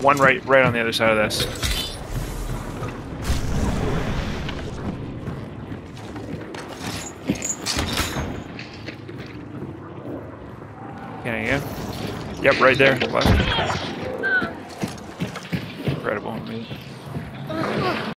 One right, right on the other side of this. Can yeah. Yep, right there. Left. Incredible.